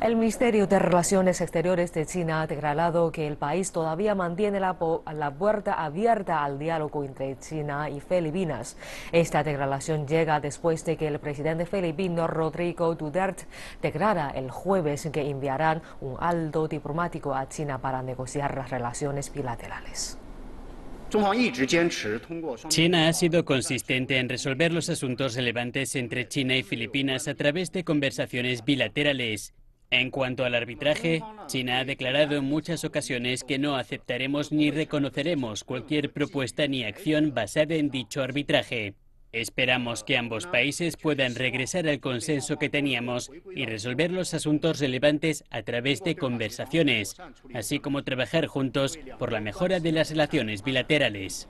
El Ministerio de Relaciones Exteriores de China ha declarado que el país todavía mantiene la, la, puerta abierta al diálogo entre China y Filipinas. Esta declaración llega después de que el presidente filipino Rodrigo Duterte declara el jueves que enviarán un alto diplomático a China para negociar las relaciones bilaterales. China ha sido consistente en resolver los asuntos relevantes entre China y Filipinas a través de conversaciones bilaterales. En cuanto al arbitraje, China ha declarado en muchas ocasiones que no aceptaremos ni reconoceremos cualquier propuesta ni acción basada en dicho arbitraje. Esperamos que ambos países puedan regresar al consenso que teníamos y resolver los asuntos relevantes a través de conversaciones, así como trabajar juntos por la mejora de las relaciones bilaterales.